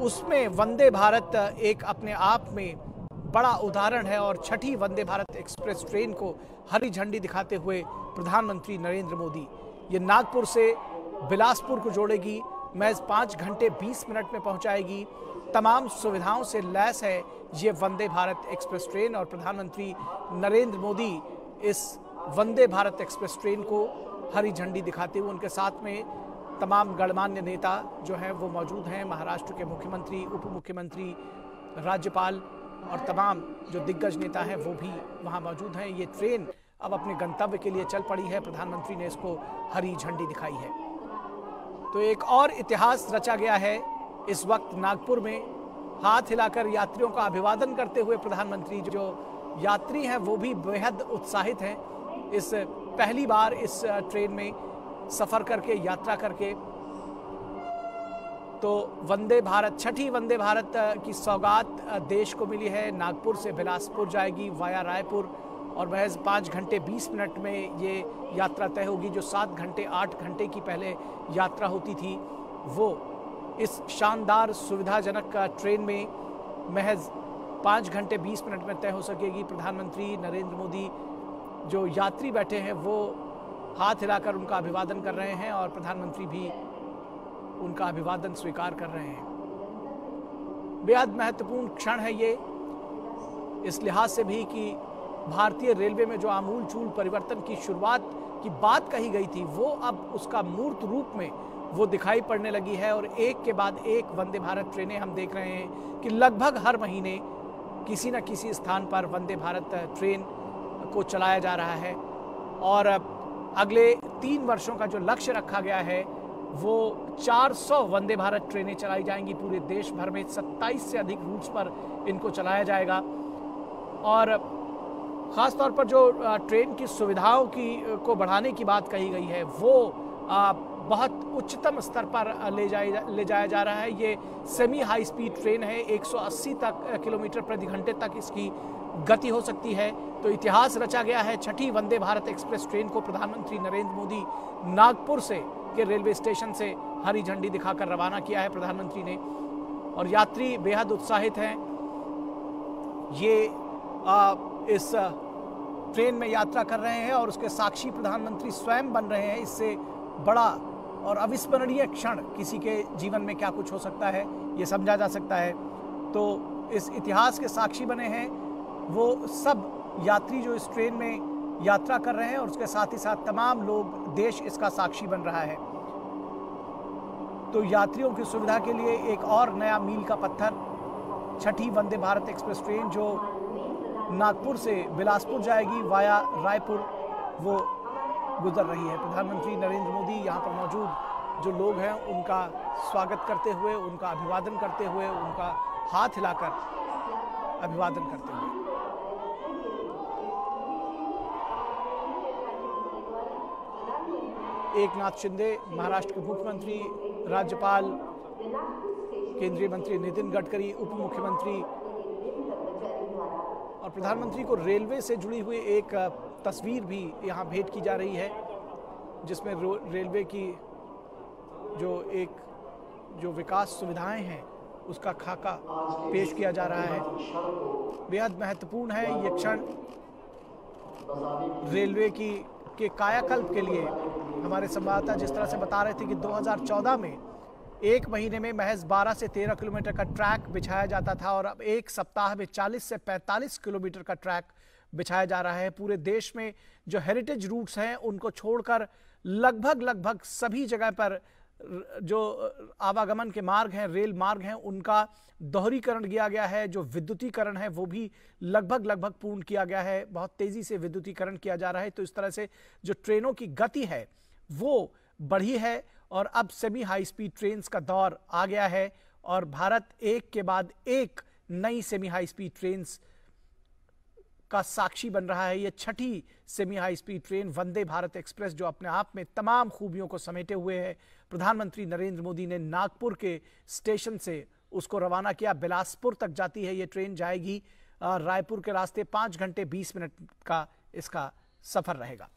उसमें वंदे भारत एक अपने आप में बड़ा उदाहरण है और छठी वंदे भारत एक्सप्रेस ट्रेन को हरी झंडी दिखाते हुए प्रधानमंत्री नरेंद्र मोदी। ये नागपुर से बिलासपुर को जोड़ेगी, महज पाँच घंटे बीस मिनट में पहुंचाएगी। तमाम सुविधाओं से लैस है ये वंदे भारत एक्सप्रेस ट्रेन और प्रधानमंत्री नरेंद्र मोदी इस वंदे भारत एक्सप्रेस ट्रेन को हरी झंडी दिखाते हुए उनके साथ में तमाम गणमान्य नेता जो हैं वो मौजूद हैं, महाराष्ट्र के मुख्यमंत्री उप मुख्यमंत्री राज्यपाल और तमाम जो दिग्गज नेता हैं वो भी वहाँ मौजूद हैं। ये ट्रेन अब अपने गंतव्य के लिए चल पड़ी है। प्रधानमंत्री ने इसको हरी झंडी दिखाई है। तो एक और इतिहास रचा गया है। इस वक्त नागपुर में हाथ हिलाकर यात्रियों का अभिवादन करते हुए प्रधानमंत्री जो यात्री हैं वो भी बेहद उत्साहित हैं। इस पहली बार इस ट्रेन में सफ़र करके, यात्रा करके। तो वंदे भारत, छठी वंदे भारत की सौगात देश को मिली है। नागपुर से बिलासपुर जाएगी वाया रायपुर और महज पाँच घंटे बीस मिनट में ये यात्रा तय होगी, जो सात घंटे, आठ घंटे की पहले यात्रा होती थी। वो इस शानदार, सुविधाजनक ट्रेन में महज पाँच घंटे बीस मिनट में तय हो सकेगी। प्रधानमंत्री नरेंद्र मोदी जो यात्री बैठे हैं, वो हाथ हिलाकर उनका अभिवादन कर रहे हैं और प्रधानमंत्री भी उनका अभिवादन स्वीकार कर रहे हैं। बेहद महत्वपूर्ण क्षण है ये, इस लिहाज से भी कि भारतीय रेलवे में जो आमूल चूल परिवर्तन की शुरुआत की बात कही गई थी, वो अब उसका मूर्त रूप में वो दिखाई पड़ने लगी है और एक के बाद एक वंदे भारत ट्रेनें हम देख रहे हैं कि लगभग हर महीने किसी न किसी स्थान पर वंदे भारत ट्रेन को चलाया जा रहा है। और अगले तीन वर्षों का जो लक्ष्य रखा गया है, वो 400 वंदे भारत ट्रेनें चलाई जाएँगी। पूरे देश भर में 27 से अधिक रूट्स पर इनको चलाया जाएगा। और खासतौर पर जो ट्रेन की सुविधाओं की को बढ़ाने की बात कही गई है, वो बहुत उच्चतम स्तर पर ले जाया ले जाया जा रहा है। ये सेमी हाई स्पीड ट्रेन है। 180 तक किलोमीटर प्रति घंटे तक इसकी गति हो सकती है। तो इतिहास रचा गया है छठी वंदे भारत एक्सप्रेस ट्रेन को प्रधानमंत्री नरेंद्र मोदी नागपुर से के रेलवे स्टेशन से हरी झंडी दिखाकर रवाना किया है प्रधानमंत्री ने। और यात्री बेहद उत्साहित हैं। ये आ, इस ट्रेन में यात्रा कर रहे हैं और उसके साक्षी प्रधानमंत्री स्वयं बन रहे हैं। इससे बड़ा और अविस्मरणीय क्षण किसी के जीवन में क्या कुछ हो सकता है, ये समझा जा सकता है। तो इस इतिहास के साक्षी बने हैं, वो सब यात्री जो इस ट्रेन में यात्रा कर रहे हैं और उसके साथ ही साथ तमाम लोग, देश इसका साक्षी बन रहा है। तो यात्रियों की सुविधा के लिए एक और नया मील का पत्थर, छठी वंदे भारत एक्सप्रेस ट्रेन जो नागपुर से बिलासपुर जाएगी वाया रायपुर, वो गुजर रही है। प्रधानमंत्री नरेंद्र मोदी यहाँ पर मौजूद जो लोग हैं, उनका स्वागत करते हुए, उनका अभिवादन करते हुए, उनका हाथ हिलाकर अभिवादन करते हुए। एक नाथ शिंदे, महाराष्ट्र के मुख्यमंत्री, राज्यपाल, केंद्रीय मंत्री नितिन गडकरी, उप मुख्यमंत्री और प्रधानमंत्री को रेलवे से जुड़ी हुई एक तस्वीर भी यहाँ भेंट की जा रही है, जिसमें रेलवे की जो एक, जो विकास सुविधाएँ हैं, उसका खाका पेश किया जा रहा है। बेहद महत्वपूर्ण है ये क्षण रेलवे की, के कायाकल्प के लिए हमारे संवाददाता जिस तरह से बता रहे थे कि 2014 में एक महीने में महज 12 से 13 किलोमीटर का ट्रैक बिछाया जाता था और अब एक सप्ताह में 40 से 45 किलोमीटर का ट्रैक बिछाया जा रहा है। पूरे देश में जो हेरिटेज रूट्स हैं, उनको छोड़कर लगभग लगभग सभी जगह पर जो आवागमन के मार्ग हैं, रेल मार्ग हैं, उनका दोहरीकरण किया गया है। जो विद्युतीकरण है, वो भी लगभग लगभग पूर्ण किया गया है। बहुत तेज़ी से विद्युतीकरण किया जा रहा है। तो इस तरह से जो ट्रेनों की गति है, वो बढ़ी है और अब सेमी हाई स्पीड ट्रेन का दौर आ गया है और भारत एक के बाद एक नई सेमी हाई स्पीड ट्रेन का साक्षी बन रहा है। ये छठी semi high speed train Vande Bharat express जो अपने आप में तमाम खूबियों को समेटे हुए है। प्रधानमंत्री नरेंद्र मोदी ने नागपुर के स्टेशन से उसको रवाना किया। बिलासपुर तक जाती है ये ट्रेन जाएगी। रायपुर के रास्ते पाँच घंटे बीस मिनट का इसका सफ़र रहेगा।